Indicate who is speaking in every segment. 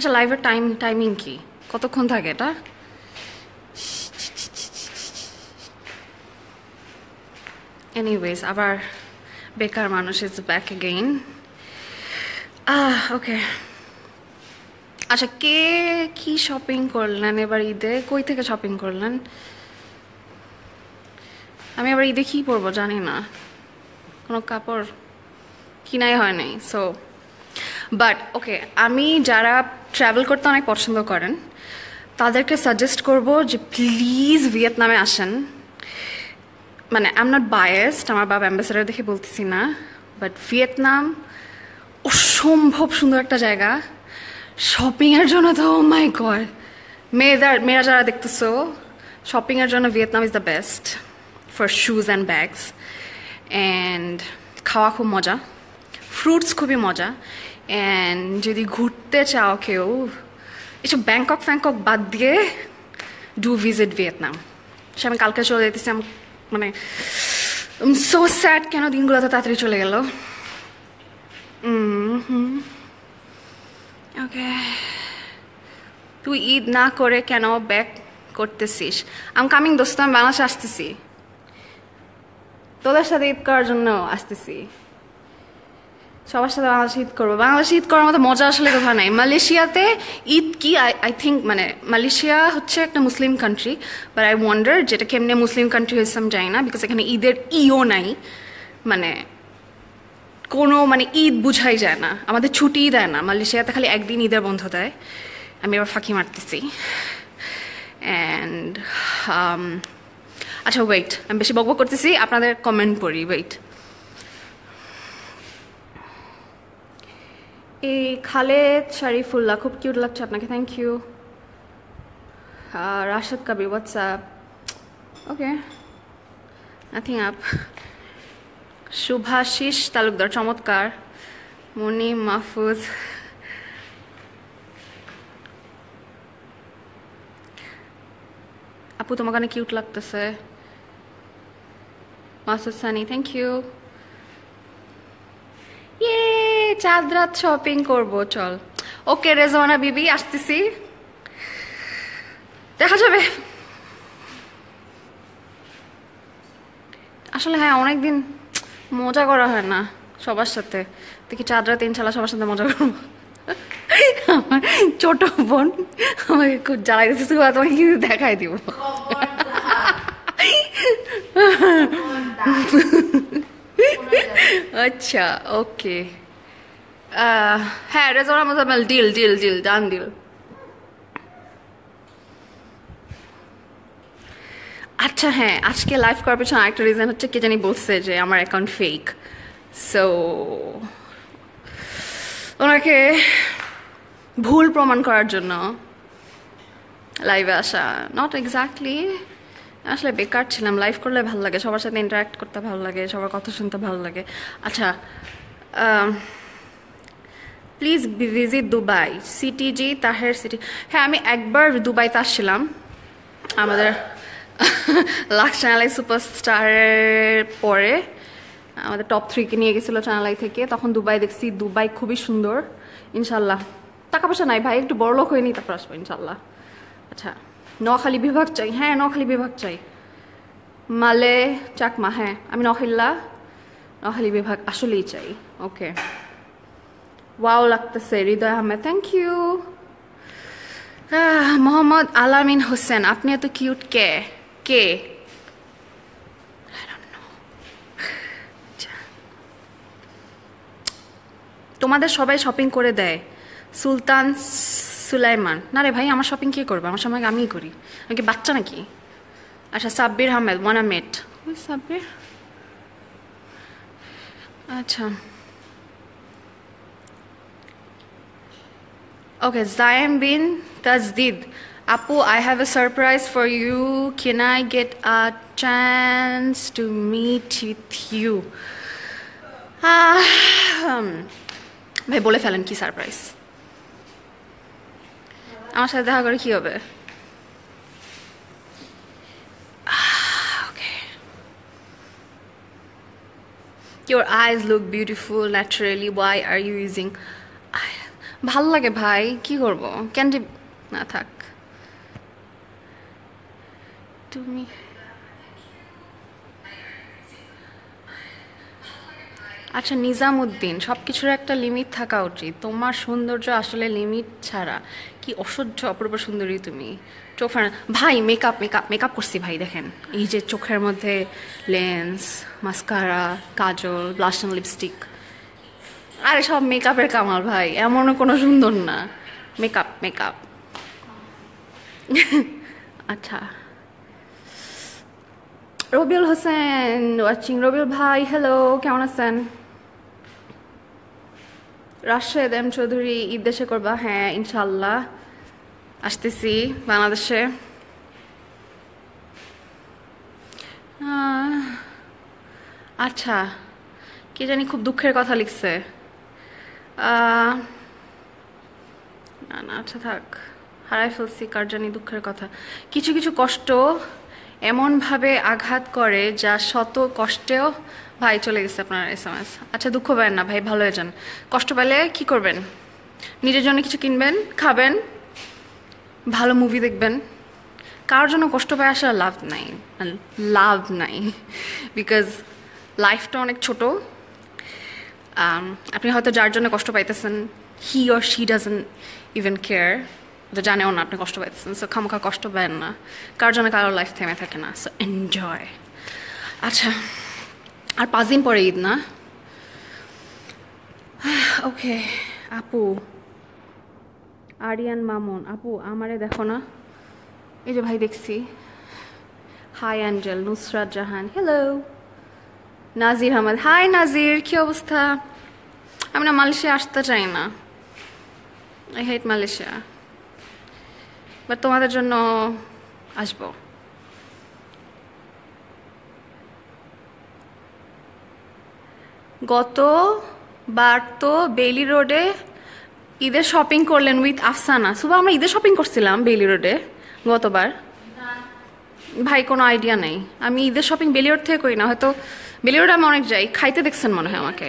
Speaker 1: আচ্ছা লাইভের time timing কি? কতক্ষণ থাকে এটা? এনিওয়েজ আবার বেকার মানুষ ইজ ব্যাক এগেইন ওকে আচ্ছা কে কি শপিং করলেন? এবার ঈদে কই থেকে শপিং করলেন? আমি আবার ঈদে কী পরবো জানি না। কোনো কাপড় কিনাই হয় নাই সো বাট ওকে আমি যারা ট্রাভেল করতে অনেক পছন্দ করেন, তাদেরকে সাজেস্ট করব যে প্লিজ ভিয়েতনামে আসেন। মানে আম নট বায়েস্ট আমার বাবা অ্যাম্বাসেডার দেখে বলতেছি না বাট ভিয়েতনাম অসম্ভব সুন্দর একটা জায়গা। শপিংয়ের জন্য তো মাই গড মেয়েদের, মেয়েরা যারা দেখতেছো শপিংয়ের জন্য Vietnam is the best for shoes and bags and খাওয়া খুব মজা ফ্রুটস খুবই মজা। অ্যান্ড যদি ঘুরতে চাও কেউ, এসব ব্যাংকক ফ্যাংকক বাদ দিয়ে ডু ভিজিট ভিয়েতনাম সে আমি কালকে চলে যেতেছি, আমি মানে সো স্যাড কেন দিনগুলো তো তাড়াতাড়ি চলে গেল। ওকে তুই ঈদ না করে কেন ব্যাক করতেছিস? আম কামিং দোস্ত, আমি বাংলাদেশে আসতেছি। তোদের সাথে ঈদ করার জন্য আসতেছি। সবার সাথে বাংলাদেশে ঈদ করব। বাংলাদেশে ঈদ করার মতো মজা আসলে কোথাও নাই। মালয়েশিয়াতে ঈদ কি? আই থিঙ্ক মানে মালয়েশিয়া হচ্ছে একটা Muslim country but I wonder যেটা কেমনে মুসলিম কান্ট্রি হয়েছে আমি জানি না বিকজ এখানে ঈদের ইও নাই। মানে কোনো মানে ঈদ বুঝাই যায় না। আমাদের ছুটিই দেয় না। মালয়েশিয়াতে খালি একদিন ঈদের বন্ধ দেয়। আমি এবার ফাঁকি মারতেছি। অ্যান্ড আচ্ছা ওয়েট আমি বেশি বকবক করতেছি। আপনাদের কমেন্ট পড়ি ওয়েট এই খালেদ শরীফুল্লাহ, খুব কিউট লাগছে আপনাকে thank you Rashed Kabir WhatsApp okay nothing up Shubhashis Talukdar, চমৎকার। মনি মাহফুজ। আপু, তোমাকে অনেক কিউট লাগতেছে। মাসুদ সানি থ্যাংক ইউ ইয়ে চাঁদ রাত শপিং করব চল। ওকে রেজওয়ানা বিবি আসতেছি। দেখা যাবে। আসলে হ্যাঁ অনেকদিন মজা করা হয় না সবার সাথে। দেখি চাঁদ রাত ইনশাল্লাহ সবার সাথে মজা করব। আমার ছোট বোন আমাকে খুব জ্বালাই দিচ্ছে তোমাকে কিন্তু দেখাই দিব। আচ্ছা ওকে। হ্যাঁ Rezona Mozammel deal deal deal done deal আচ্ছা হ্যাঁ আজকে লাইভ করার পেছনে আরেকটা রিজন হচ্ছে কে জানি বলছে যে আমার অ্যাকাউন্ট ফেক সো ওনাকে ভুল প্রমাণ করার জন্য লাইভে আসা নট এক্স্যাক্টলি আসলে বেকার ছিলাম লাইভ করলে ভালো লাগে, সবার সাথে ইন্টারাক্ট করতে ভালো লাগে, সবার কথা শুনতে ভালো লাগে। আচ্ছা please visit Dubai CTG Taher city হ্যাঁ আমি একবার দুবাইতে আসছিলাম। আমাদের লাক্সানালাই সুপারস্টারের পরে আমাদের টপ থ্রিকে নিয়ে গেছিল চ্যানেলাই থেকে। তখন দুবাই দেখছি, দুবাই খুবই সুন্দর। ইনশাল্লাহ টাকা পয়সা নাই ভাই, একটু বড় লোক হয়ে নি তারপর আসব ইনশাল্লাহ আচ্ছা নোয়াখালী বিভাগ চাই। হ্যাঁ নোয়াখালী বিভাগ চাই। মালে, চাকমা হ্যাঁ আমি নখিল্লা নোয়াখালী বিভাগ আসলেই চাই। ওকে ওয়াও লাগতেছে হৃদয় আহমেদ থ্যাংক ইউ মোহাম্মদ আলামিন হোসেন আপনি এত কিউট কে কে তোমাদের সবাই শপিং করে দেয়। সুলতান সুলাইমান। না রে ভাই আমার শপিং কে করবে? আমার সময় আমিই করি। আমি কি বাচ্চা নাকি? আচ্ছা সাব্বির আহমেদ ওয়ানা মেট ওই সাব্বির। আচ্ছা। ওকে জায়েম বিন তাজদিদ আপু I have a surprise for you can I get a chance to meet with you ভাই বলে ফেলেন কি সারপ্রাইজ আমার সাথে দেখা করে কি হবে okay. Your eyes look beautiful naturally. Why are you using eye? ভালো লাগে ভাই, কি করব? ক্যান্ডি, না, থাক। তুমি আচ্ছা নিজামুদ্দিন সব কিছুর একটা লিমিট থাকা উচিত। তোমার সৌন্দর্য আসলে লিমিট ছাড়া। কি অসহ্য অপূর্ব সুন্দরী তুমি। চোখ ভাই মেকআপ মেকআপ মেকআপ করছি ভাই, দেখেন। এই যে চোখের মধ্যে lens mascara kajal blush lipstick আরে সব মেকআপের কামাল ভাই, এমনও কোনো সুন্দর না। মেকআপ মেকআপ আচ্ছা। রবিউল হোসেন ওয়াচিং রবিউল ভাই হ্যালো কেমন আছেন? রাশেদ এম চৌধুরী, ঈদ দেশে করবা? হ্যাঁ ইনশাল্লাহ আসতেছি বাংলাদেশে। আচ্ছা কে জানি খুব দুঃখের কথা লিখছে। না না আচ্ছা থাক। হারাই ফেলছি, কার জানি দুঃখের কথা। কিছু কিছু কষ্ট এমনভাবে আঘাত করে যা শত কষ্টেও ভাই চলে গেছে আপনার এস এম এস আচ্ছা দুঃখ পাবেন না, ভাই, ভালো হয়ে যান। কষ্ট পেলে কি করবেন? নিজের জন্য কিছু কিনবেন, খাবেন, ভালো মুভি দেখবেন। কারোর জন্য কষ্ট পায় আসলে লাভ নাই। লাভ নাই। বিকজ লাইফটা অনেক ছোট। আপনি হয়তো যার জন্য কষ্ট পাইতেছেন he or she doesn't even care যে জানেও না আপনি কষ্ট পাইতেছেন সো খামোখা কষ্ট পাবেন না। কার জন্য কারোর লাইফ থেমে থাকে না সো এনজয় আচ্ছা আর পাঁচ দিন পরে ঈদ না? ওকে আপু। আরিয়ান, মামুন, আপু, আমারে দেখো না। এই যে ভাই দেখছি। Hi angel Nusrat Jahan hello Nazir Ahmad. Hi Nazir, কি অবস্থা? আমি না মালয়েশিয়া আসতে চাই না। I hate Malaysia. বাট তোমাদের জন্য আসব। গত বার তো বেইলি রোডে ঈদের শপিং করলেন উইথ আফসানা। শুভ আমরা ঈদের শপিং করছিলাম বেইলি রোডে গতবার। ভাই, কোনো আইডিয়া নেই। আমি ঈদের শপিং বেলি রোড থেকে করি না, হয়তো বেলিরোড আমি অনেক যাই, খাইতে দেখছেন মনে হয় আমাকে।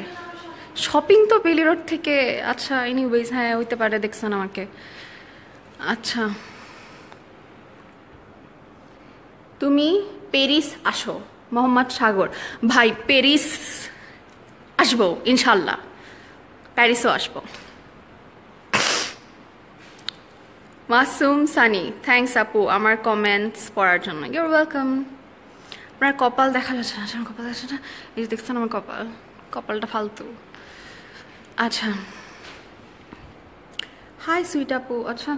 Speaker 1: শপিং তো বেলি রোড থেকে আচ্ছা এনিওয়েজ হ্যাঁ হইতে পারে, দেখছেন আমাকে। আচ্ছা। তুমি প্যারিস আসো, মোহাম্মদ সাগর। ভাই প্যারিস আসব, ইনশাল্লাহ। প্যারিসও আসব। মাসুম সানি থ্যাংকস আপু, আমার কমেন্টস পড়ার জন্য। ইউর ওয়েলকাম আপনার কপাল দেখা যাচ্ছে না আমার কপাল দেখা না? এই যে দেখছেন আমার কপাল, কপালটা ফালতু। আচ্ছা। হাই সুইট আপু। আচ্ছা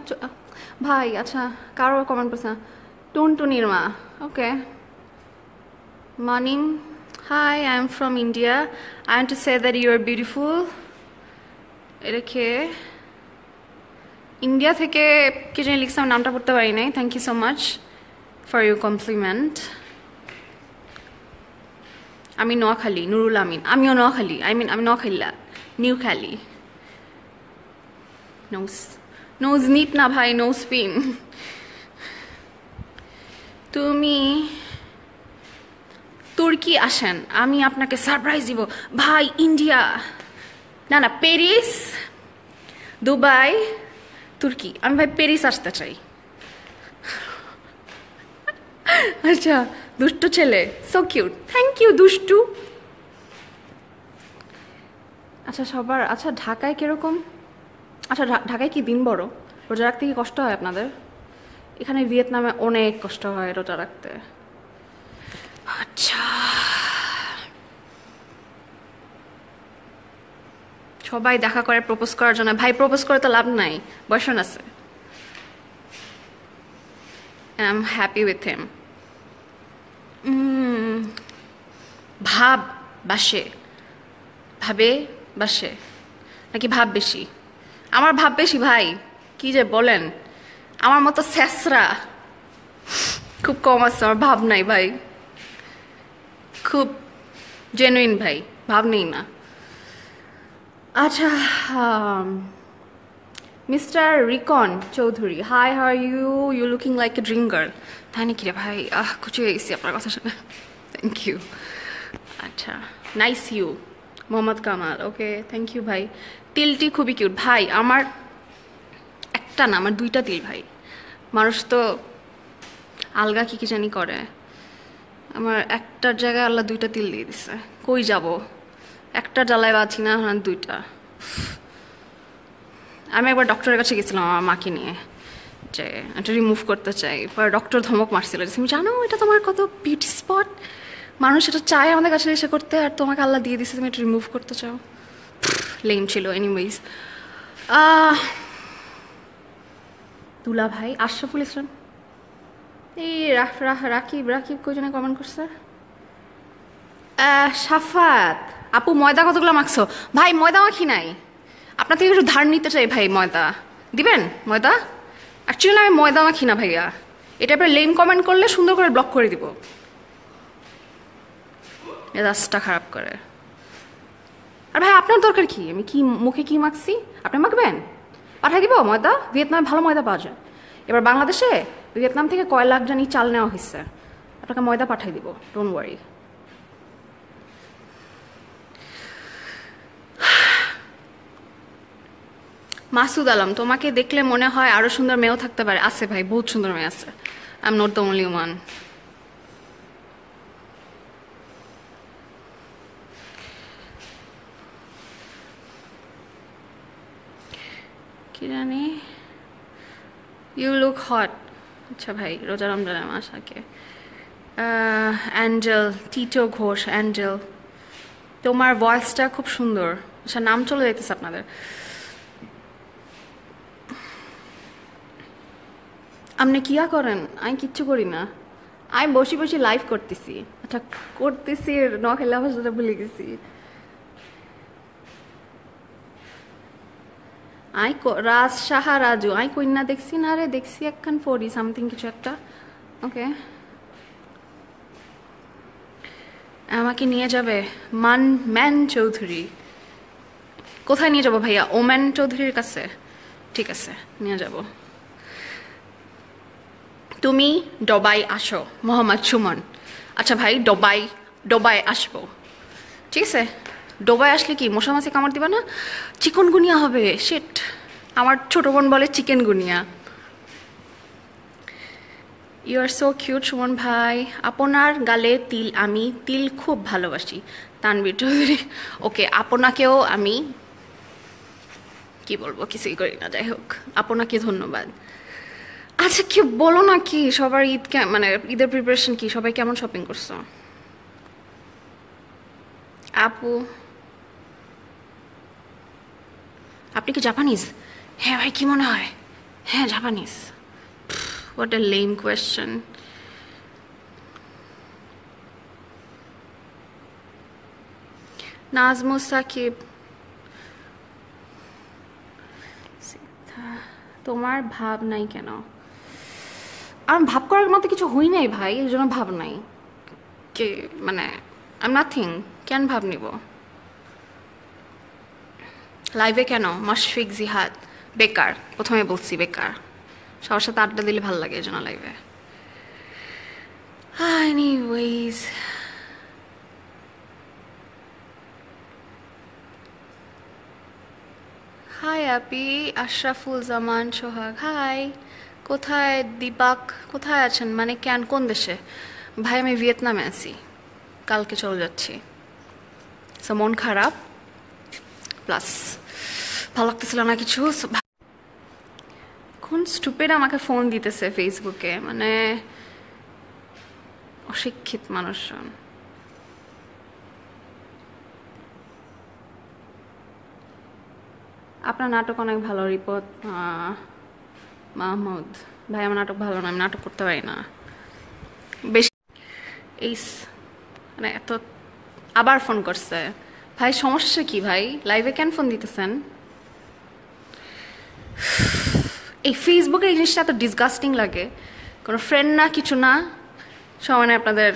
Speaker 1: ভাই আচ্ছা কারও কমেন্ট করছে না। টুনটুনির মা okay morning hi I am from India I am to say that you are beautiful এটা খেয়ে ইন্ডিয়া থেকে, কে জানি লিখছে নামটা পড়তে পারি নাই। Thank you so much for your compliment আমি নোয়াখালী, নুরুল আমিন। আমিও নোয়াখালী আই মিন আমি নোয়াখালীলা। নিউ খালি নোজ নোজ নিপ না ভাই নো স্পিন তুমি তুর্কি আসেন, আমি আপনাকে সারপ্রাইজ দিব। ভাই ইন্ডিয়া না না প্যারিস দুবাই। তুর্কি। আমি ভাই প্যারিস আসতে চাই। আচ্ছা। দুষ্টু ছেলে সো কিউট থ্যাংক ইউ দুষ্টু। আচ্ছা সবার আচ্ছা ঢাকায় কীরকম? আচ্ছা ঢাকায় কি দিন বড়? রোজা রাখতে কি কষ্ট হয় আপনাদের? এখানে ভিয়েতনামে অনেক কষ্ট হয় রোজা রাখতে। আচ্ছা। সবাই দেখা করে প্রপোজ করার জন্য। ভাই প্রপোজ করে তো লাভ নাই। বয়সন আছে। I am happy with him ভাব বাসে, ভাবে বাসে, নাকি ভাব বেশি? আমার ভাব বেশি ভাই, কি যে বলেন? আমার মতো স্যাসরা খুব কম আছে, আমার ভাব নাই ভাই। খুব জেনুইন ভাই, ভাব নেই না। আচ্ছা mister Rikon Chowdhury hi her you you looking like a dream girl তাই ভাই আহ খুশি হয়ে গেছি আপনার কথা শুনে থ্যাংক ইউ আচ্ছা nice you Mohammad Kamal okay thank you ভাই তিলটি খুবই কিউট ভাই আমার একটা না আমার দুইটা তিল ভাই মানুষ তো আলগা কি কি জানি করে আমার একটার জায়গায় আল্লাহ দুইটা তিল দিয়ে দিছে কই যাব একটা জ্বালায় বাঁচি না দুইটা আমি একবার ডক্টরের কাছে গেছিলাম আমার মাকে নিয়ে যে এটা রিমুভ করতে চাই। পর ডক্টর ধমক মারছিল তুমি জানো, এটা তোমার কত বিউটি স্পট মানুষ এটা চায় আমাদের কাছে এসে করতে, আর তোমাকে আল্লাহ দিয়ে দিছে তুমি এটা রিমুভ করতে চাও। লেম ছিল এনিওয়েজ তুলা ভাই, আশরাফুল ইসলাম। এই রাখ রাখ রাকিব রাকিব কয়জনে কমেন্ট করছে? সাফাত, আপু ময়দা কতগুলো মাখছো? ভাই, ময়দা মাখি নাই। আপনার থেকে একটু ধার নিতে চাই ভাই ময়দা। দিবেন ময়দা? অ্যাকচুয়ালি আমি ময়দা মাখি না ভাইয়া। এটা আপনার লেম কমেন্ট করলে সুন্দর করে ব্লক করে দিব। মেজাজটা খারাপ করে। আর ভাই আপনার দরকার কি? আমি কি মুখে কি মাখছি? আপনি মাখবেন? পাঠাই দিব ময়দা? ভিয়েতনামে ভালো ময়দা পাওয়া যায়। এবার বাংলাদেশে ভিয়েতনাম থেকে কয় লাখ জানি চাল নেওয়া হয়েছে। আপনাকে ময়দা পাঠাই দিব ডোন্ট ওয়ারি মাসুদ আলম, তোমাকে দেখলে মনে হয় আরও সুন্দর মেয়েও থাকতে পারে। আছে ভাই, বহুত সুন্দর মেয়ে আছে। I am not the only one কি জানি ইউ লুক হট আচ্ছা ভাই, রোজা রমজানের মাস, আগে। Angel, Tito Ghosh, angel. তোমার ভয়েসটা খুব সুন্দর। আচ্ছা নাম চলে যেতেছে আপনাদের। আপনি কিয়া করেন? আমি কিচ্ছু করি না। আমি বসে বসে লাইভ করতেছি। আচ্ছা করতেছি নখেলা ভাষাটা ভুলে গেছি। আই রাজ সাহা রাজু, আই কন্যা দেখছি না রে, দেখছি একখান পড়ি সামথিং কিছু একটা। ওকে আমাকে নিয়ে যাবে মান, ম্যান চৌধুরী। কোথায় নিয়ে যাব ভাইয়া? ওম্যান চৌধুরীর কাছে? ঠিক আছে, নিয়ে যাব। তুমি ডবাই আসো, মোহাম্মদ সুমন। আচ্ছা ভাই, ডবাই ডবাই আসব। ঠিক আছে? ডোবায় আসলে কি মশা মাছি কামড় দিবা না? চিকন গুনিয়া হবে সেট আমার ছোট বোন বলে chikungunya. You are so cute Sumon ভাই। আপনার গালে তিল, আমি তিল খুব ভালোবাসি তানবীর চৌধুরী। ওকে, আপনাকেও আমি কি বলব, কিছুই করি না, যাই হোক। আপনাকে ধন্যবাদ। আচ্ছা কি বলো না কি সবার ঈদ মানে ঈদের প্রিপারেশন কি? সবাই কেমন শপিং করছ? আপু। আপনি কি জাপানিজ হ্যাঁ ভাই, কি মনে হয়? হ্যাঁ Japanese what a lame question Nazmu Sakib. তোমার ভাব নাই কেন? আমার ভাব করার মতো কিছু হই নাই ভাই এই জন্য ভাব নাই। যে মানে আই নাথিং কেন ভাব নিব? লাইভে কেন? মাশফিক জিহাদ বেকার, প্রথমে বলছি বেকার। সবার সাথে আড্ডা দিলে ভালো লাগে এই জন্য লাইভে এনিওয়েজ হাই আপি আশরাফুল জামান সোহাগ হাই কোথায় দীপাক, কোথায় আছেন? মানে কেন, কোন দেশে? ভাই, আমি ভিয়েতনামে আছি। কালকে চলে যাচ্ছি। সো মন খারাপ। প্লাস ভালো লাগতেছিল না কিছু। কোন স্টুপেড আমাকে ফোন দিতেছে ফেসবুকে মানে অশিক্ষিত মানুষজন। আপনার নাটক অনেক ভালো, রিপোর্ট মাহমুদ, ভাই, আমার নাটক ভালো না, আমি নাটক করতে পারি না। বেশ এই মানে এত আবার ফোন করছে। ভাই, সমস্যা কি ভাই? লাইভে কেন ফোন দিতেছেন? এই ফেসবুকের এই জিনিসটা এত ডিসগাস্টিং লাগে। কোনো ফ্রেন্ড না, কিছু না সমানে আপনাদের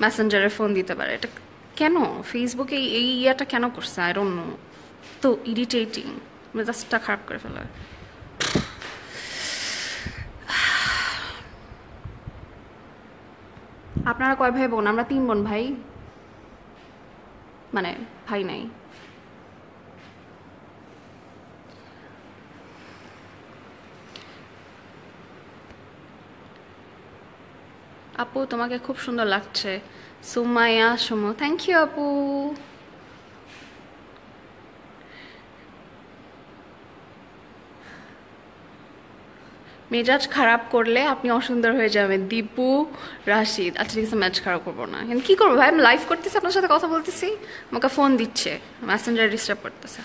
Speaker 1: মেসেঞ্জারে ফোন দিতে পারে। এটা কেন? ফেসবুকে এই- ইয়াটা কেন করছে? ডোন্ট নো তো ইরিটেটিং মেজাজটা খারাপ করে ফেলে আপনারা কয় ভাই বোন? আমরা তিন বোন ভাই। মানে ভাই নাই। আপু, তোমাকে খুব সুন্দর লাগছে। সুমাইয়া, সুমো থ্যাংক ইউ আপু। মেজাজ খারাপ করলে আপনি অসুন্দর হয়ে যাবেন। দীপু রাশিদ। আচ্ছা ঠিক আছে ম্যাচ খারাপ করব না। কিন্তু কী করব ভাই? আমি লাইভ করতেছি আপনার সাথে কথা বলতেছি। আমাকে ফোন দিচ্ছে মেসেঞ্জার ডিস্টার্ব করতেছে।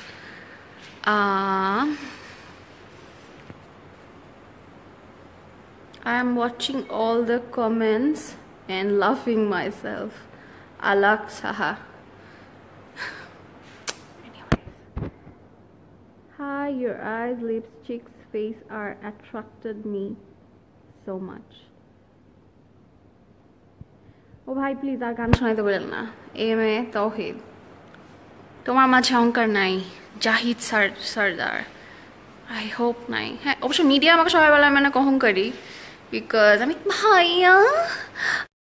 Speaker 1: আহ, I am watching all the comments and laughing myself. Alak Saha. Hi, your eyes, lips, cheeks, face are attracted me so much. ও ভাই প্লিজ আর গান শোনাইতে বলেন না। M A Tauhid. তোমার মাঝে অহংকার নাই, জাহিদ সার, সর্দার। আই হোপ নাই। হ্যাঁ অবশ্য মিডিয়া আমাকে সবাই বলে অনেক অহংকারী। বিকজ আমি ভাইয়া।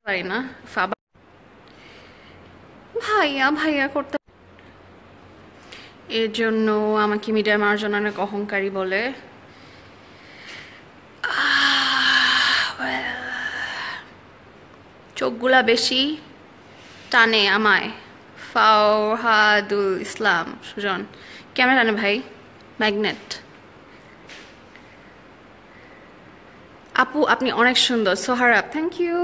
Speaker 1: পারি না। ফাবা ভাইয়া ভাইয়া করতে এর জন্য আমাকে মিডিয়া মারার জন্য অনেক অহংকারী বলে আহ, well, চোখগুলা বেশি টানে আমায়। ফাওহাদুল ইসলাম, সুজন। ক্যামেরা টানে ভাই, ম্যাগনেট। আপু, আপনি অনেক সুন্দর। সোহারাব থ্যাংক ইউ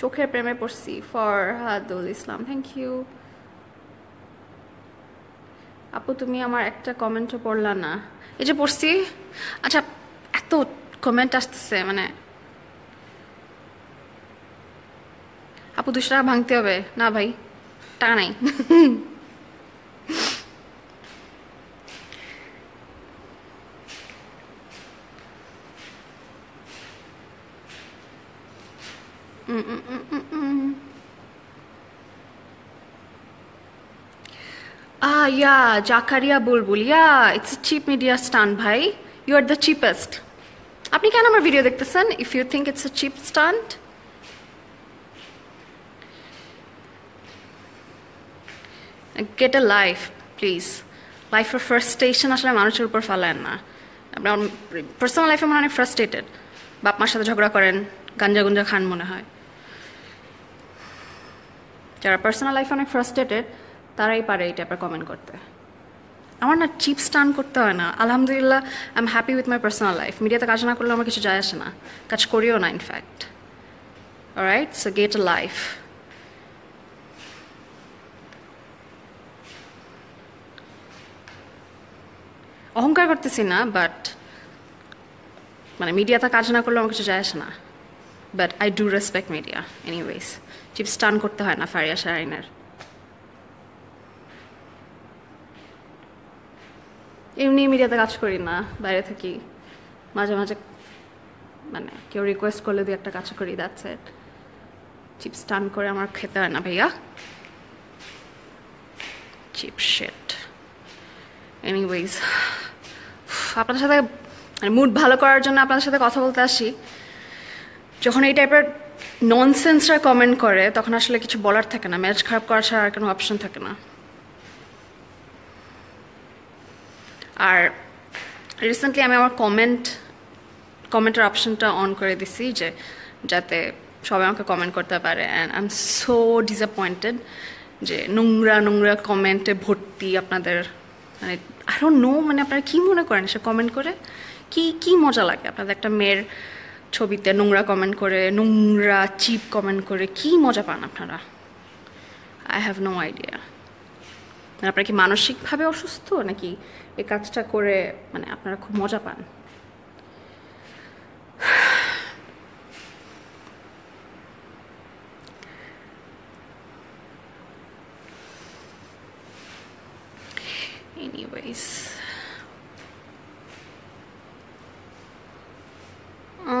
Speaker 1: চোখের প্রেমে পড়ছি। ফরহাদুল ইসলাম থ্যাংক ইউ আপু, তুমি আমার একটা কমেন্টও পড়লা না। এই যে পড়ছি। আচ্ছা এত কমেন্ট আসতেছে মানে আপু দুশো টাকা ভাঙতে হবে না ভাই টাকা নাই Ah, yeah, Jakaria Bulbul. Yeah, it's a cheap media stunt, bhai. You are the cheapest. আপনি কেন আমার ভিডিও দেখতেছেন? If you think it's a cheap stunt get a life please লাইফের ফার্স্ট স্টেশন আসলে মানুষের উপর ফালায় না। আপনার পার্সোনাল লাইফে মনে অনেক ফ্রাস্ট্রেটেড বাপ মার সাথে ঝগড়া করেন, গাঞ্জা গুঞ্জা খান মনে হয়। যারা পার্সোনাল লাইফে অনেক ফ্রাস্ট্রেটেড তারাই পারে এই টাইপের কমেন্ট করতে। আমার না চিপ স্টান করতে হয় না। আলহামদুলিল্লাহ I am happy with my personal life মিডিয়াতে কাজ না করলে আমার কিছু যায় আসে না। কাজ করিও না in fact right so get a life অহংকার করতেছি না বাট মানে মিডিয়াতে কাজ না করলে আমার কিছু যায় আসে না। But I do respect media anyways cheap stunt করতে হয় না, ফারিয়া শারাইনের এমনি মিডিয়াতে কাজ করি না, বাইরে থাকি। মাঝে মাঝে মানে কেউ রিকোয়েস্ট করলে দুই একটা কাজ করি দ্যাটস এট চিপস স্টান করে আমার খেতে হয় না ভাইয়া। চিপ শেট এনিওয়েজ আপনাদের সাথে মানে মুড ভালো করার জন্য আপনাদের সাথে কথা বলতে আসি। যখন এই টাইপের ননসেন্সরা কমেন্ট করে, তখন আসলে কিছু বলার থাকে না। ম্যাচ খারাপ করা ছাড়া আর কোনো অপশন থাকে না। আর রিসেন্টলি আমি আমার কমেন্ট কমেন্টের অপশনটা অন করে দিছি যে, যাতে সবাই আমাকে কমেন্ট করতে পারে। And I am so disappointed যে নোংরা নোংরা কমেন্টে ভর্তি আপনাদের মানে আরও নো মানে আপনারা কী মনে করেন সে কমেন্ট করে? কি কি মজা লাগে আপনাদের একটা মেয়ের ছবিতে নোংরা কমেন্ট করে, নোংরা চিপ কমেন্ট করে, কি মজা পান আপনারা? আই হ্যাভ নো আইডিয়া আপনারা কি মানসিকভাবে অসুস্থ নাকি এই কাজটা করে মানে আপনারা খুব মজা পান.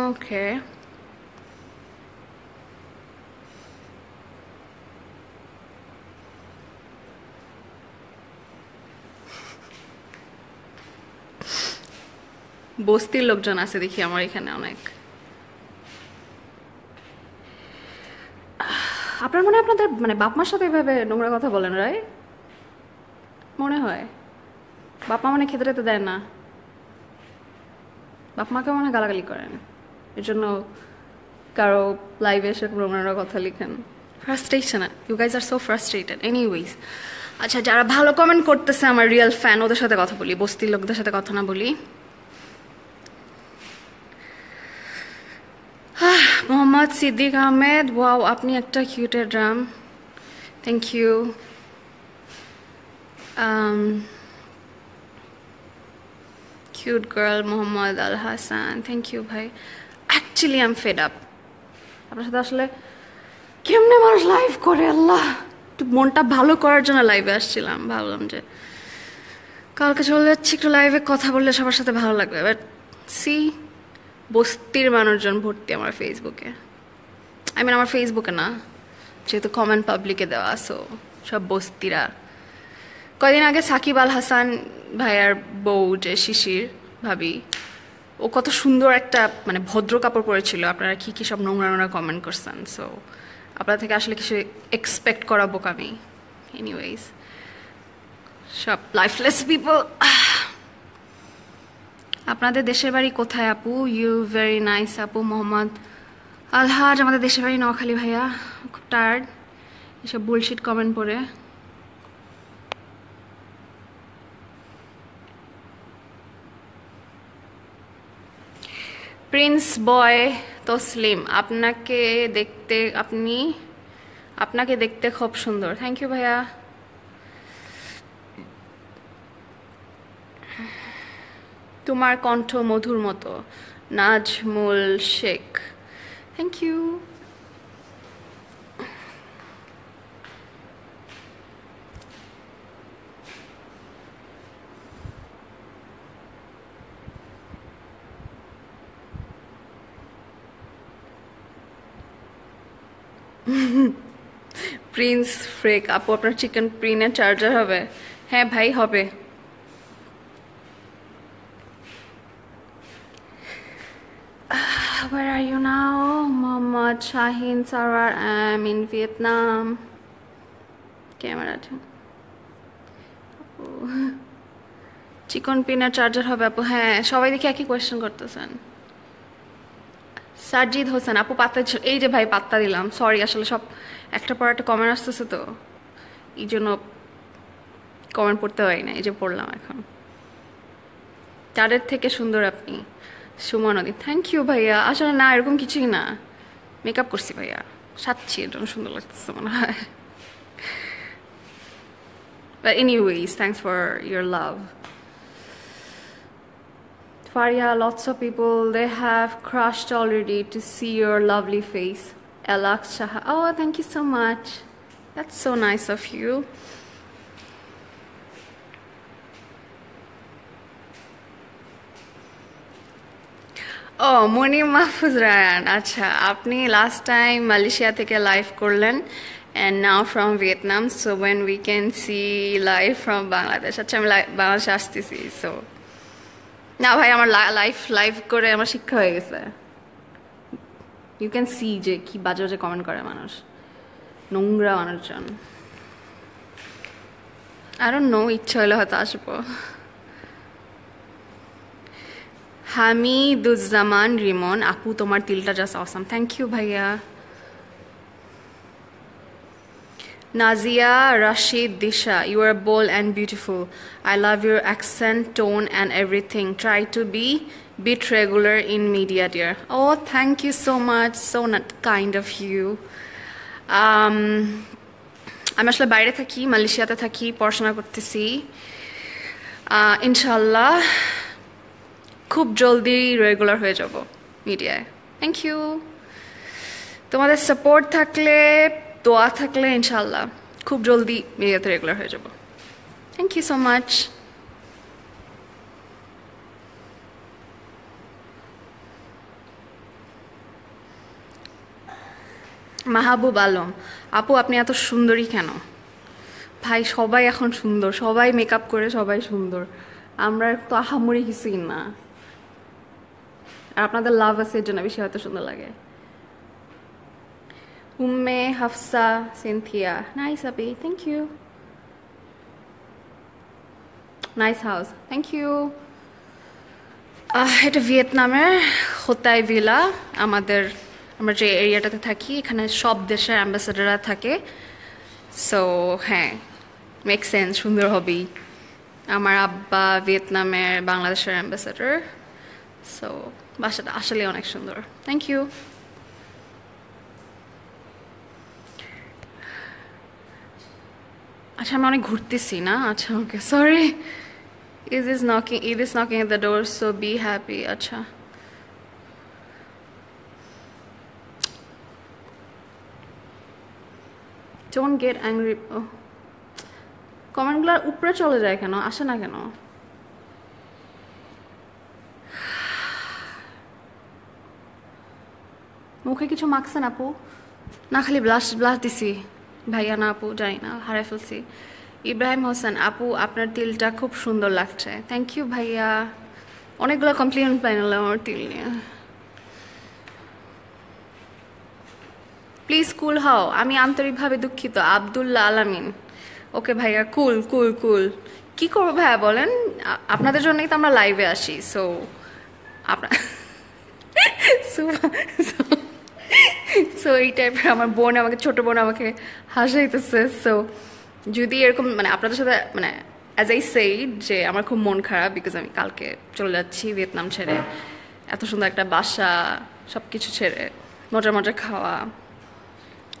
Speaker 1: Okay. বস্তির লোকজন আছে দেখি আমার এখানে অনেক। আপনার মনে আপনাদের মানে বাপ মার সাথে এভাবে নোংরা কথা বলেন রায় মনে হয়। বাপ মা মানে খেতে টেতে দেয় না। বাপ মাকে মনে গালাগালি করেন। এর জন্য কারও লাইভে এসে নোংরা কথা লিখেন। Frustration you guys are so frustrated anyways আচ্ছা যারা ভালো কমেন্ট করতেছে, আমার রিয়েল ফ্যান ওদের সাথে কথা বলি, বস্তির লোকদের সাথে কথা না বলি আহ, মোহাম্মদ সিদ্দিক আহমেদ ওয়াও আপনি একটা কিউটের drum thank you cute girl Mohammad Al Hasan thank you ভাই. অ্যাকচুয়ালি আম ফেড আপ আপনার সাথে আসলে কেমনে মানুষ লাইভ করে, আল্লাহ? একটু মনটা ভালো করার জন্য লাইভে আসছিলাম। ভাবলাম যে কালকে চলে যাচ্ছি, একটু লাইভে কথা বললে সবার সাথে ভালো লাগবে। বাট সি বস্তির মানুষজন ভর্তি আমার ফেসবুকে আই মিন আমার ফেসবুকে না, যেহেতু কমেন্ট পাবলিকে দেওয়া সো সব বস্তিরা। কয়দিন আগে সাকিব আল হাসান ভাইয়ার বউ, যে শিশির ভাবি, ও কত সুন্দর একটা মানে ভদ্র কাপড় পরেছিল। আপনারা কি কি সব নোংরা নোংরা কমেন্ট করছেন সো আপনার থেকে আসলে কিছু এক্সপেক্ট করা বোকামি এনিওয়েজ সব লাইফলেস পিপল আপনাদের দেশের বাড়ি কোথায়, আপু? ইউ ভেরি নাইস আপু মোহাম্মদ। আলহাজ, আমাদের দেশের বাড়ি নোয়াখালী, ভাইয়া। খুব টায়ার্ড এসব বুলশিট কমেন্ট পড়ে। প্রিন্স বয় তসলিম আপনাকে দেখতে, আপনি, আপনাকে দেখতে খুব সুন্দর। থ্যাংক ইউ ভাইয়া। তোমার কণ্ঠ মধুর মতো। Nazmul Sheikh. Thank you prince ফ্রেক আপু, আপনার চিকেন প্রিনের চার্জার হবে? হ্যাঁ ভাই, হবে Where are you now? Mohammad Shaheen Sarwar. I'm in Vietnam. Camera চিকন পিনের চার্জার হবে আপু হ্যাঁ সবাই দেখি একই কোয়েশ্চেন করতেছেন সাজিদ হোসেন আপু পাত্তা এই যে ভাই পাত্তা দিলাম সরি আসলে সব একটা পর একটা কমেন্ট আসতেছে তো। এই জন্য কমেন্ট পড়তে পারি না এই যে পড়লাম এখন। তাদের থেকে সুন্দর আপনি। সুমন নদী থ্যাংক ইউ ভাইয়া। আসলে না, এরকম কিছুই না। মেকআপ করছি ভাইয়া সাচ্ছি এর জন্য সুন্দর লাগতেছে মনে হয় But anyways, thanks for your love. Faria, lots of people they have crushed already to see your lovely face. Alex Shaha. Oh, thank you so much. That's so nice of you. ও, মনি মাহফুজ রায়ান। আচ্ছা আপনি last time Malaysia থেকে live করলেন and now from Vietnam so when we can see live from Bangladesh আচ্ছা আমি বাংলাদেশে আসতেছি so না ভাই, আমার লাইফ লাইভ করে আমার শিক্ষা হয়ে গেছে। ইউ ক্যান সি যে কি বাজে বাজে কমেন্ট করে মানুষ। নোংরা মানুষজন। আরও নো ইচ্ছা হলে হয়তো আসব। হামিদুজ্জামান রিমন আপু তোমার তিলটা জাস্ট অসাম থ্যাংক ইউ ভাইয়া Nazia Rashid Disha, you are bold and beautiful. I love your accent, tone, and everything. Try to be bit regular in media, dear. Oh, thank you so much. So not kind of you. Um, আমি আসলে বাইরে থাকি মালয়েশিয়াতে থাকি পড়াশোনা করতেছি ইনশাল্লাহ খুব জলদি রেগুলার হয়ে যাব মিডিয়ায় থ্যাংক ইউ তোমাদের সাপোর্ট থাকলে, দোয়া থাকলে ইনশাল্লাহ খুব জলদি মিডিয়াতে রেগুলার হয়ে যাব। Thank you so much Mahbub Alam, আপু আপনি এত সুন্দরী কেন? ভাই সবাই এখন সুন্দর, সবাই মেকআপ করে সবাই সুন্দর। আমরা তো আহামরি কিছুই না। আর আপনাদের লাভ আছে, এর জন্য বেশি হয়তো সুন্দর লাগে। Umme, Hafsa, Sinthia nice Api thank you nice house thank you এটা ভিয়েতনামের হোতাই ভিলা, আমাদের, আমরা যে এরিয়াটাতে থাকি, এখানে সব দেশের অ্যাম্বাসেডাররা থাকে। সো হ্যাঁ মেক সেন্স সুন্দর হবেই আমার আব্বা ভিয়েতনামের বাংলাদেশের অ্যাম্বাসেডার সো বাসাটা আসলে অনেক সুন্দর। থ্যাংক ইউ আচ্ছা আমি অনেক ঘুরতেছি না? আচ্ছা okay sorry is is knocking is is knocking the door so be happy আচ্ছা। Don't get angry. Oh. কমেন্টগুলো উপরে চলে যায় কেন? আসে না কেন? মুখে কিছু মাখছেন আপু। না, খালি ব্লাশ ব্লাশ দিছি। ভাইয়া, না আপু জানি না, হারাই ফেলছি। ইব্রাহিম হোসেন, আপু, আপনার তিলটা খুব সুন্দর লাগছে। থ্যাংক ইউ ভাইয়া। অনেকগুলো কমপ্লিমেন্ট পাই নিলাম আমার তিল নিয়ে। প্লিজ কুল হও। আমি আন্তরিকভাবে দুঃখিত, আবদুল্লাহ আলামিন। ওকে ভাইয়া কুল কুল কুল কি করব ভাইয়া, বলেন? আপনাদের জন্যই তো আমরা লাইভে আসি সো আপনার সো এই টাইপের আমার বোন আমাকে, ছোট বোন আমাকে হাসাইতেছে। সো যদি এরকম মানে আপনাদের সাথে মানে অ্যাজ আই সেই যে আমার খুব মন খারাপ বিকজ আমি কালকে চলে যাচ্ছি ভিয়েতনাম ছেড়ে। এত সুন্দর একটা বাসা সব কিছু ছেড়ে মজা মজা খাওয়া।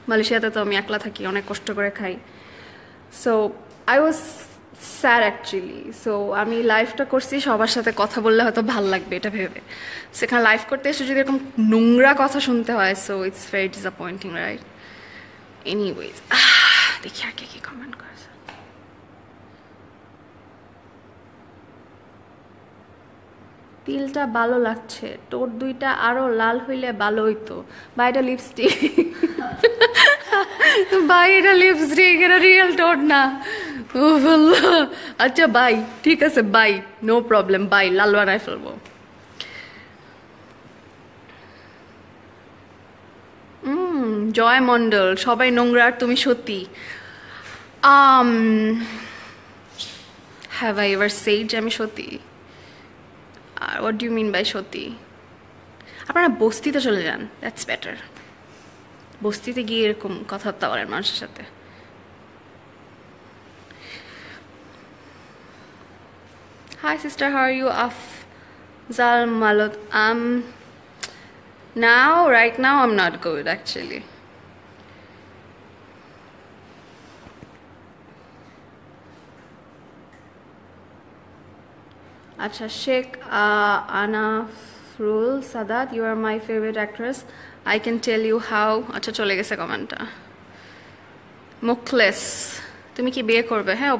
Speaker 1: মালয়েশিয়াতে তো আমি একলা থাকি, অনেক কষ্ট করে খাই। So I was sir actually so আমি লাইফটা করছি, সবার সাথে কথা বললে হয়তো ভালো লাগবে এটা ভেবে। সেখানে লাইফ করতে এসে যদি এরকম নোংরা কথা শুনতে হয় so it's very disappointing right anyways দেখি আর কে কি কমেন্ট করেছে। তিলটা ভালো লাগছে তোর দুইটা আরও লাল হইলে ভালো হইতো। বা এটা লিপস্টিক ভাই এটা লিপস্টিক এটা রিয়েল টোট না। আচ্ছা বাই ঠিক আছে বাই নো প্রবলেম বাই লাল বানায় ফেলব। জয় মণ্ডল, সবাই নোংরা, আর তুমি সত্যি। Um have I ever said যে আমি সত্যি? আর হোয়াট ডু মিন বাই সত্যি? আপনারা বস্তিতে চলে যান দ্যাটস বেটার বস্তিতে গিয়ে এরকম কথাবার্তা বলেন মানুষের সাথে। Hi sister, how are you? Afzal Malot. Um now right now I'm not good actually. Acha Sheikh uh, Anafrul Sadat, you are my favorite actress. I can tell you how. আচ্ছা চলে গেছে কমেন্টটা মুখলেস তুমি কি বিয়ে করবে হ্যাঁ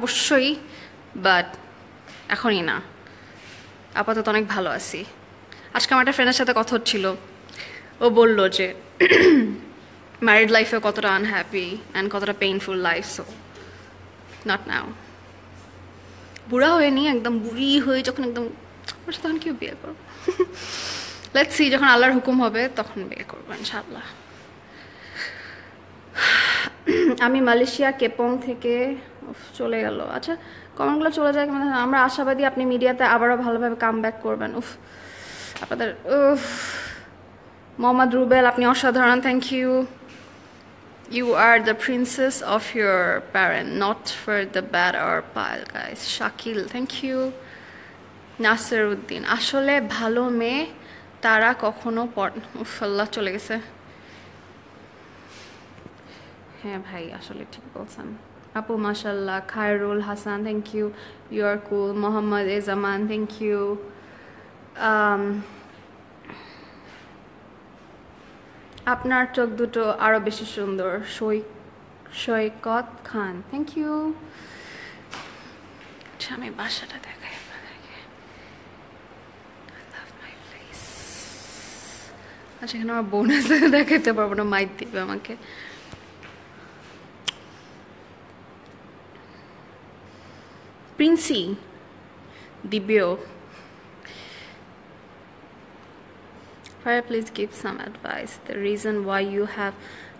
Speaker 1: এখনই না। আপাতত অনেক ভালো আছি। আজকে আমার একটা ফ্রেন্ডের সাথে কথা হচ্ছিল। ও বলল যে ম্যারিড লাইফে কতটা আনহ্যাপি অ্যান্ড কতটা painful life so not now বুড়া হয়ে নি একদম বুড়ি হয়ে যখন একদম ওর সাথে তখন কেউ বিয়ে করব লেটস সি যখন আল্লাহর হুকুম হবে, তখন বিয়ে করব ইনশাল্লাহ আমি মালয়েশিয়া, কেপং থেকে চলে গেল। আচ্ছা কমেন্টগুলো চলে যায় মানে আমরা আশাবাদী আপনি মিডিয়াতে আবারও ভালোভাবে কাম ব্যাক করবেন। উফ আপনাদের উফ। মোহাম্মদ রুবেল আপনি অসাধারণ thank you You are the princess of your parent, not for the bad or pile, guys. Shakil, thank you. Nasir Uddin আসলে ভালো মেয়ে তারা কখনো পড় উফ, চলে গেছে। হ্যাঁ ভাই আসলে ঠিক বলছেন। আপু মাশাল্লাহ Khairul Hasan thank you you are cool Mohammad Ezaman thank you আপনার চোখ দুটো আরও বেশি সুন্দর। সৈ সৈকত খান থ্যাংক ইউ আচ্ছা আমি বাসাটা দেখাই. আচ্ছা এখানে আমার বোন আছে দেখাতে পারব না মাইক দিবে আমাকে। প্রিন্সি দিব্য Fire, please give some advice. The reason why you have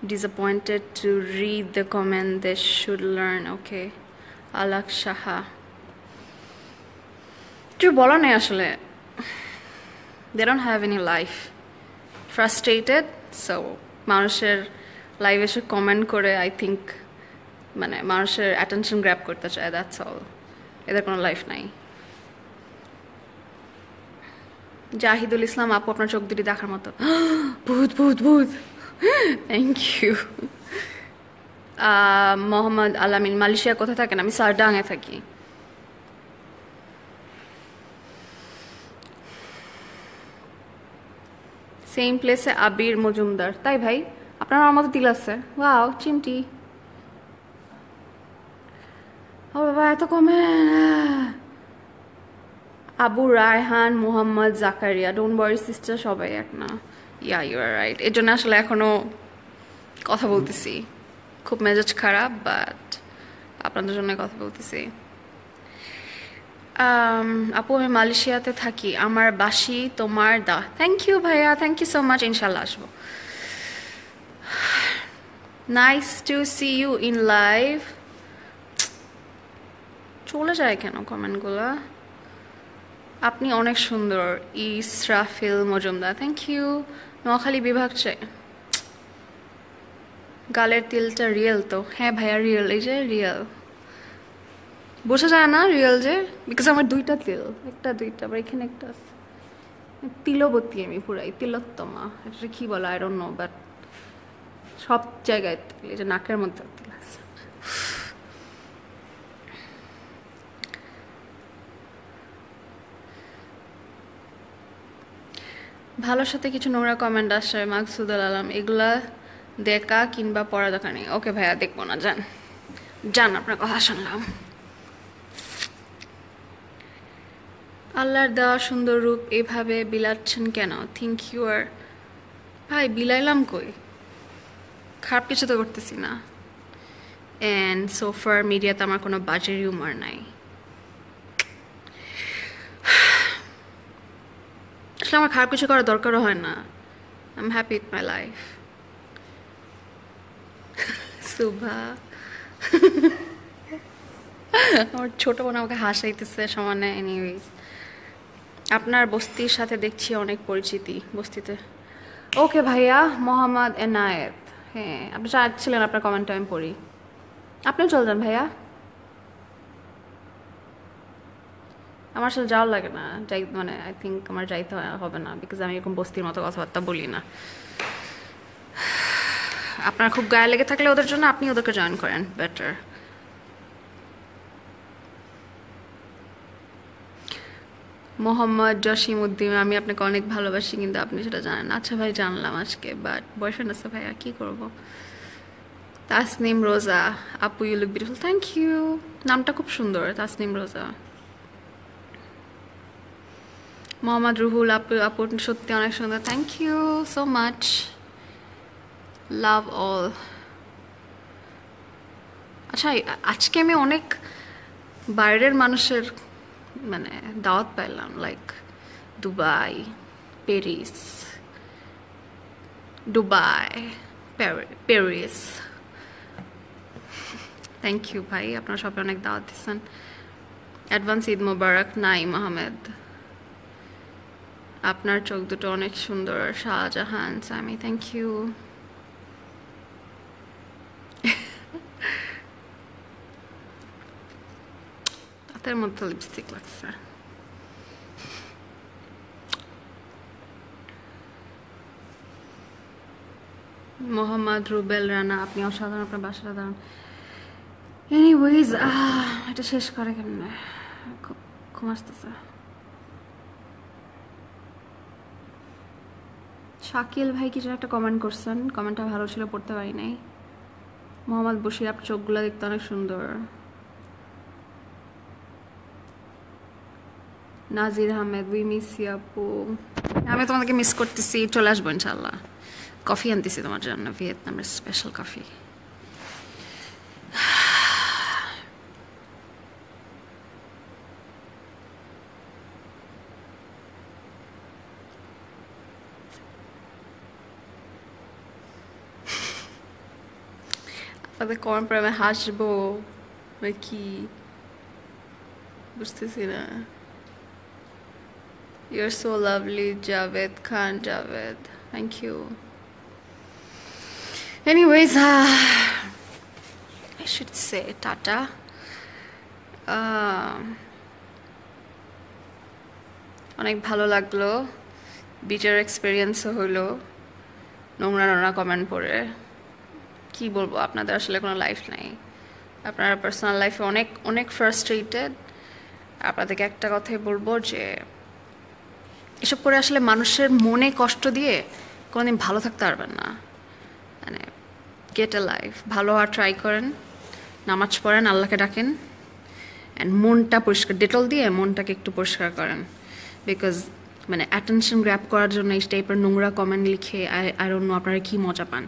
Speaker 1: disappointed to read the comment they should learn. Okay. Alak Shaha. বলা নেই আসলে they don't have any life frustrated so মানুষের লাইভ এসে কমেন্ট করে I think মানে মানুষের attention grab করতে চায় দ্যাটস অল এদের কোনো লাইফ নাই। জাহিদুল ইসলাম আপু আপনার চোখ দুটি দেখার মতো। ভূত ভূত ভূত। থ্যাংক ইউ মোহাম্মদ আলামিন, মালয়েশিয়া কোথায় থাকেন? আমি সারডাঙে থাকি। সেম প্লেসে আবির মজুমদার। তাই ভাই, আপনার আমার মতো দিল আছে। ওয়াও চিমটি। ও বাবা, এত কমে Abu Raihan, Mohammad Zakaria don't worry sister সবাই এক না। ইয়া ইউ আর রাইট এর জন্য আসলে এখনও কথা বলতেছি। খুব মেজাজ খারাপ বাট আপনাদের জন্য কথা বলতেছি। আপু, আমি মালয়েশিয়াতে থাকি। আমার বাসি তোমার দা। থ্যাংক ইউ ভাইয়া থ্যাংক ইউ সো মাচ ইনশাল্লাহ আসব। Nice to see you in live চলে যায় কেন কমেন্টগুলো? আপনি অনেক সুন্দর। ইসরাফিল মজুমদার। থ্যাংক ইউ নোয়াখালী বিভাগ চাই। গালের তিলটা রিয়েল তো। হ্যাঁ ভাইয়া রিয়েল এই যে রিয়েল বোঝা যায় না রিয়েল যে? বিকজ আমার দুইটা তিল। একটা, দুইটা। আবার এখানে একটা আছে। তিলবতী আমি পুরাই। তিলোত্তমা। এটা কি বলো? আই ডোন্ট নো বাট সব জায়গায় তিল। এই যে নাকের মধ্যে তিল আছে ভালোর সাথে কিছু নোংরা কমেন্ট আসে, মাকসুদুল আলম, এগুলা দেখা কিংবা পড়া দেখা নেই। ওকে ভাইয়া, দেখব না, যান। যান, আপনার কথা শুনলাম। আল্লাহর দেওয়া সুন্দর রূপ এভাবে বিলাচ্ছেন কেন? থিঙ্ক ইউ আর ভাই, বিলাইলাম কই? খারাপ কিছু তো করতেছি না। অ্যান্ড সোফার মিডিয়াতে আমার কোনো বাজে রিউমার নাই। আসলে আমার খারাপ কিছু করার দরকারও হয় না। I am happy with my life Subha. আমার ছোট বোন আমাকে হাসাইতেছে সমানে এনিওয়েজ আপনার বস্তির সাথে দেখছি অনেক পরিচিতি বস্তিতে। ওকে ভাইয়া, মোহাম্মদ এনায়েত হ্যাঁ আপনি চাচ্ছিলেন আপনার কমেন্টটা আমি পড়ি। আপনিও চল যান, ভাইয়া। আমার সাথে যাওয়ার লাগে না। যাই মানে আই থিঙ্ক আমার যাইতে হবে না বিকজ আমি এরকম বস্তির মতো কথাবার্তা বলি না। আপনার খুব গায়ে লেগে থাকলে ওদের জন্য আপনি ওদেরকে জয়েন করেন বেটার মোহাম্মদ জসিম উদ্দিন আমি আপনাকে অনেক ভালোবাসি, কিন্তু আপনি সেটা জানেন আচ্ছা ভাই, জানলাম আজকে বাট বয়ফ্রেন্ড আছে ভাই আর কী করব? তাসনিম রোজা, আপু you look beautiful thank you নামটা খুব সুন্দর, তাসনিম রোজা। মোহাম্মদ রুহুল আপু আপু, সত্যি অনেক সুন্দর। Thank you so much love all আচ্ছা আজকে আমি অনেক বাইরের মানুষের মানে দাওয়াত পাইলাম like Dubai, Paris Dubai Paris. Thank you ভাই, আপনারা সবাই অনেক দাওয়াত দিচ্ছেন অ্যাডভান্স ঈদ মোবারক নাইম আহমেদ আপনার চোখ দুটো অনেক সুন্দর। শাহজাহান, সামি থ্যাংক ইউ তাদের মধ্যে লিপস্টিক লাগছে। মোহাম্মদ রুবেল রানা, আপনি অসাধারণ, আপনার বাসাটা দাঁড়ান এনিওয়েজ এটা শেষ করে কেমনে? খুব ঘুম আসতেছে। শাকিল ভাই কিছু একটা কমেন্ট করছেন। কমেন্টটা ভালো ছিল, পড়তে পারি নাই। মোহাম্মদ বশির আপ চোখগুলো দেখতে অনেক সুন্দর। নাজির আহমেদ উই মিস ইয়াপু আমি তোমাদেরকে মিস করতেছি, চলে আসব ইনশাল্লাহ কফি আনতেছি তোমার জন্য ভিয়েতনামের স্পেশাল কফি তাতে কম প্রেমে হাসবো না কি বুঝতেছি না you so lovely Javed Khan Javed thank you anyways I should say tata অনেক ভালো লাগল। বিটার এক্সপিরিয়েন্সও হইল নোংরা নোংরা কমেন্ট পড়ে। কি বলব, আপনাদের আসলে কোনো লাইফ নাই। আপনারা পার্সোনাল লাইফে অনেক অনেক ফ্রাস্ট্রেটেড আপনাদেরকে একটা কথাই বলব যে, এসব করে আসলে মানুষের মনে কষ্ট দিয়ে কোনোদিন ভালো থাকতে পারবেন না। মানে গেট এ লাইফ ভালো আর ট্রাই করেন, নামাজ পড়েন, আল্লাহকে ডাকেন অ্যান্ড মনটা পরিষ্কার ডেটল দিয়ে মনটাকে একটু পরিষ্কার করেন। বিকজ মানে অ্যাটেনশন গ্র্যাপ করার জন্য এই টাইপের নোংরা কমেন্ট লিখে আর অন্য আপনারা কী মজা পান?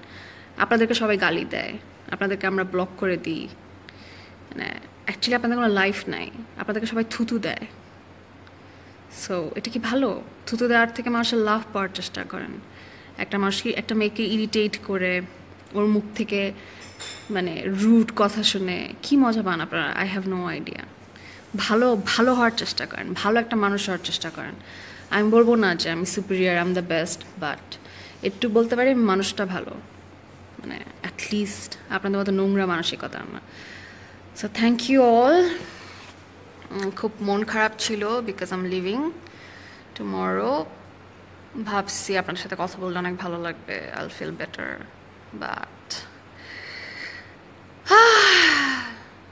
Speaker 1: আপনাদেরকে সবাই গালি দেয়, আপনাদেরকে আমরা ব্লক করে দিই। মানে অ্যাকচুয়ালি আপনাদের কোনো লাইফ নাই, আপনাদেরকে সবাই থুতু দেয়। সো এটা কি ভালো? থুতু দেওয়ার থেকে মানুষের লাভ পাওয়ার চেষ্টা করেন। একটা মানুষকে একটা মেয়েকে ইরিটেট করে, ওর মুখ থেকে মানে রুট কথা শুনে, কি মজা পান আপনারা? আই হ্যাভ নো আইডিয়া ভালো ভালো হওয়ার চেষ্টা করেন, ভালো একটা মানুষ হওয়ার চেষ্টা করেন। আমি বলব না যে আমি superior I'm the best but একটু বলতে পারি মানুষটা ভালো। মানে অ্যাটলিস্ট আপনাদের মতো নোংরা মানসিকতা না সো থ্যাংক ইউ অল খুব মন খারাপ ছিল বিকজ আম লিভিং টুমরো ভাবছি আপনার সাথে কথা বললে অনেক ভালো লাগবে I feel better but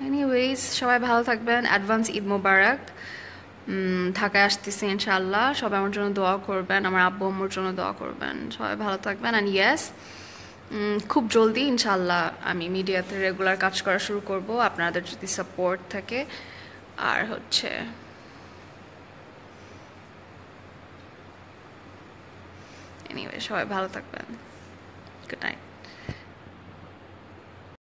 Speaker 1: anyways সবাই ভালো থাকবেন অ্যাডভান্স ঈদ মোবারক। ঢাকায় আসতেছি ইনশাআল্লাহ, সবাই আমার জন্য দোয়া করবেন, আমার আব্বু আম্মুর জন্য দোয়া করবেন। সবাই ভালো থাকবেন অ্যান্ড ইয়েস খুব জলদি ইনশাল্লাহ আমি মিডিয়াতে রেগুলার কাজ করা শুরু করব, আপনাদের যদি সাপোর্ট থাকে। আর হচ্ছে এনিওয়ে সবাই ভালো থাকবেন। Good night